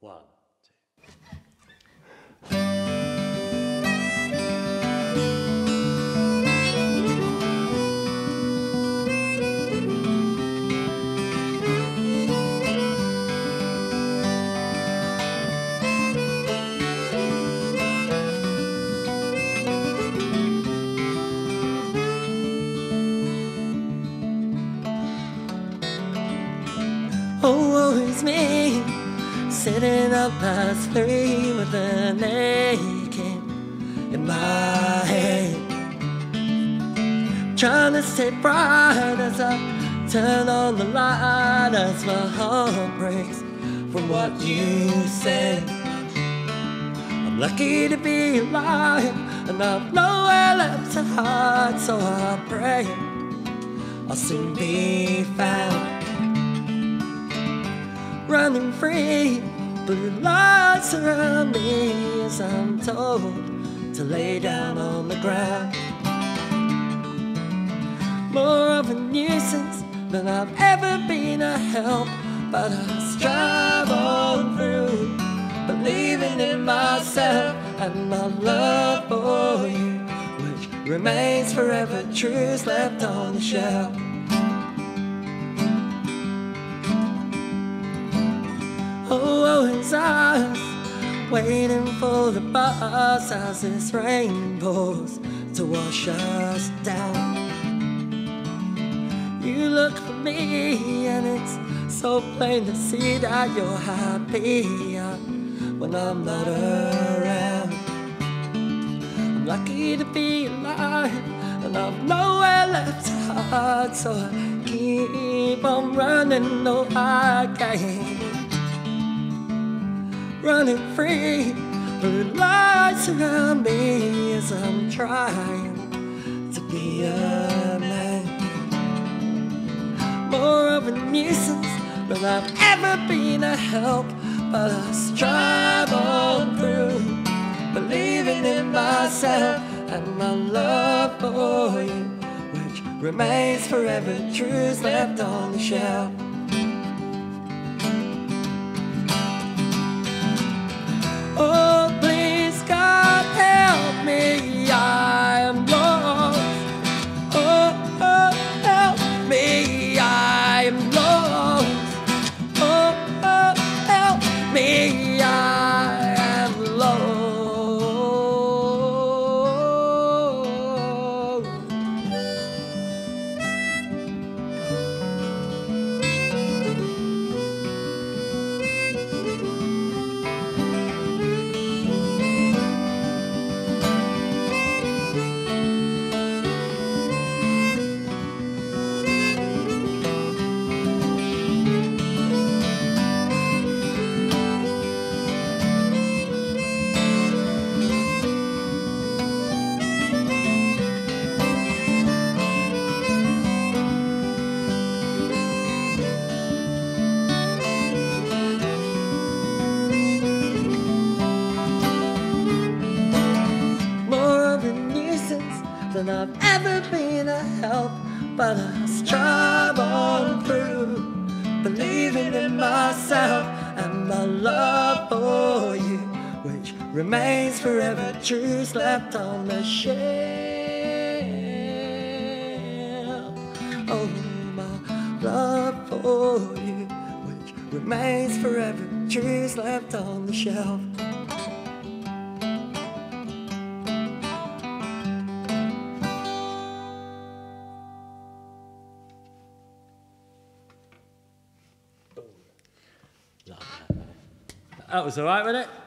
One, Oh, woe is me, sitting up past three with a naked in my head. Trying to stay bright as I turn on the light as my heart breaks from what you said. I'm lucky to be alive and I've nowhere left to hide, so I pray I'll soon be found free. Blue lights around me as I'm told to lay down on the ground. More of a nuisance than I've ever been a help, but I strive on through, believing in myself and my love for you, which remains forever truths left on the shelf. Oh, it's us waiting for the bus as this rain pours to wash us down. You look for me, and it's so plain to see that you're happy uh, when I'm not around. I'm lucky to be alive, and I've nowhere left to hide, so I keep on running. No, I can't running free. Blue lights around me as I'm trying to be a man. More of a nuisance than I've ever been a help, but I strive through, believing in myself and my love for you, which remains forever truths left on the shelf. But I strive on through, believing in myself and my love for you, which remains forever truths left on the shelf. Oh, my love for you, which remains forever truths left on the shelf. That was all right, wasn't it?